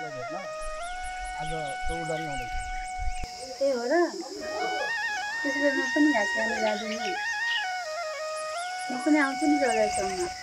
तपाईँलाई भेट्न आज ए हो र त्यसो भए म पनि घाँस खानु म पनि आउँछु नि चौधरीसम्म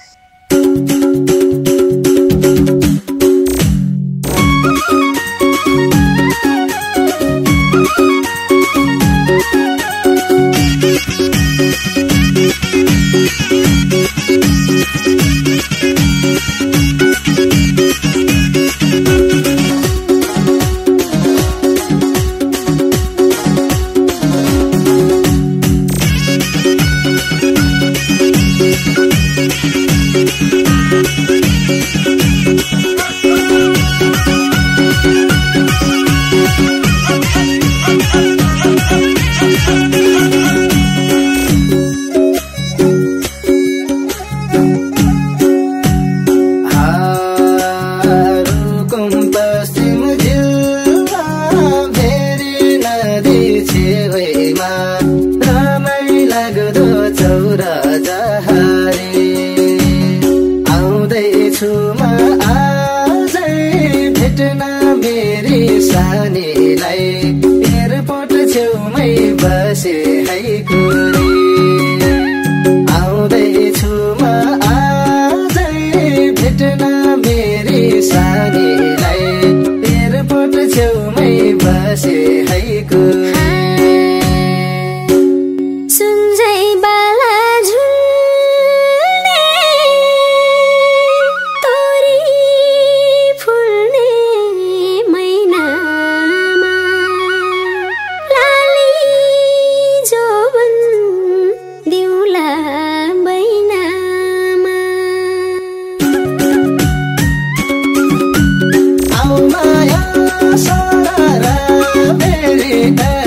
baby.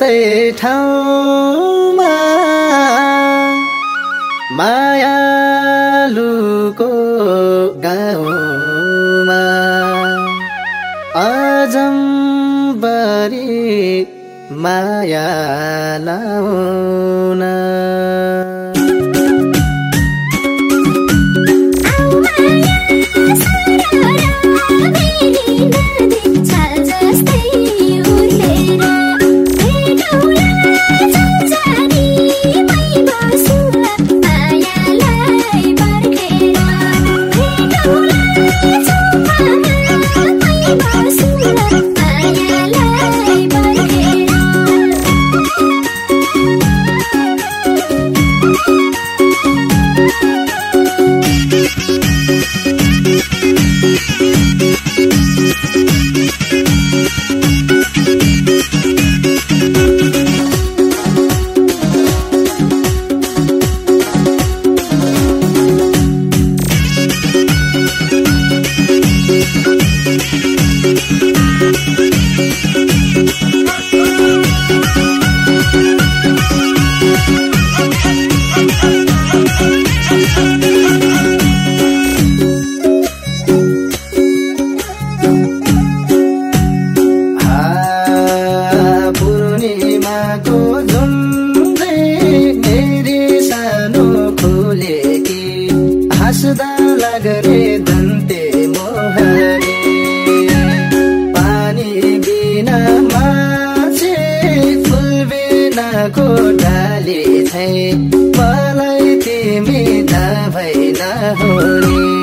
यस्तै ठाउँमा मायालुको गाउँमा अजम्बरी माया लाउना पूर्णिमाको झुम्दै मेरी सानो फुले कि हाँस्दा लागरे दन्ते मोहरे। पानी बिना माछे फुल बिनाको डाली छै। मलाई तिमी थाहा भएन होली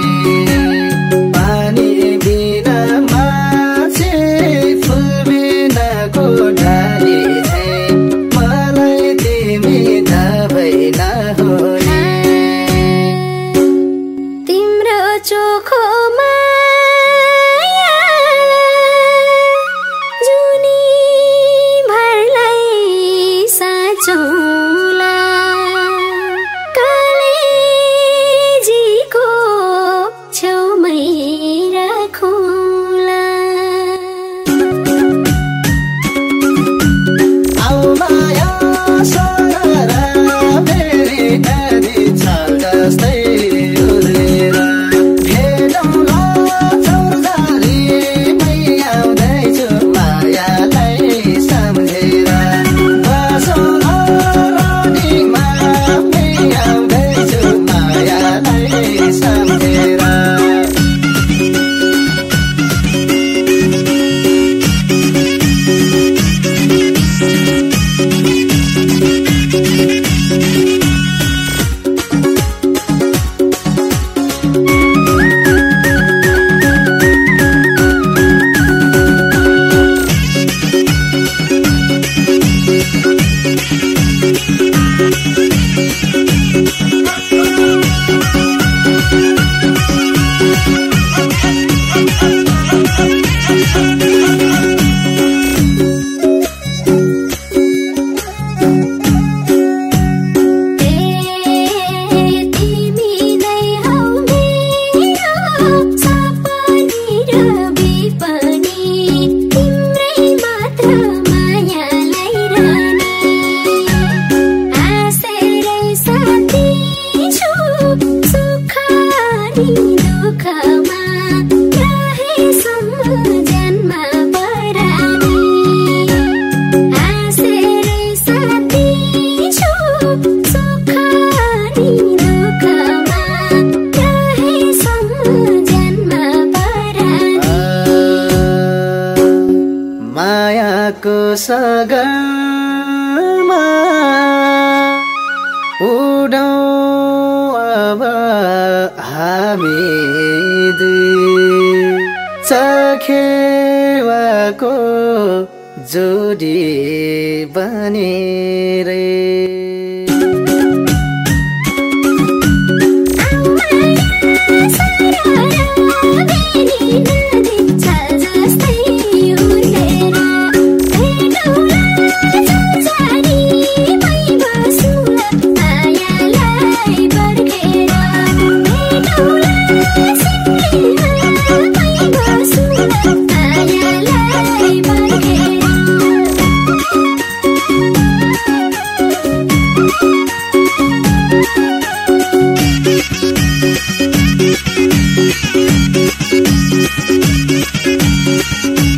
सगरमा उडाउँ अब हामी दुई चखेवाको जोडी बनेरै Oh,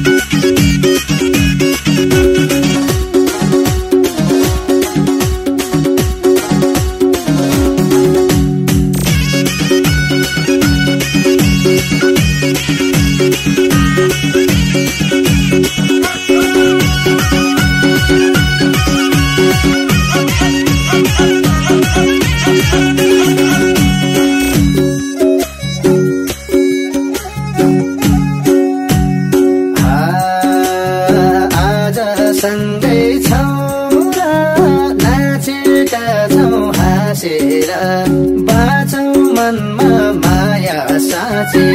끝까지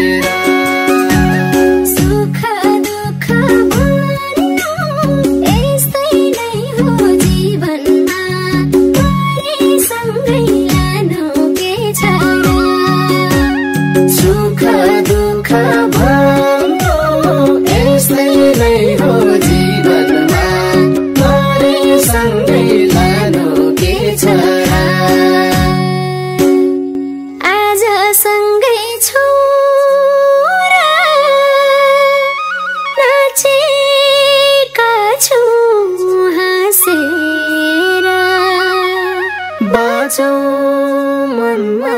बचाउँ मनमा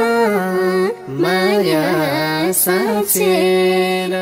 माया साँचेर।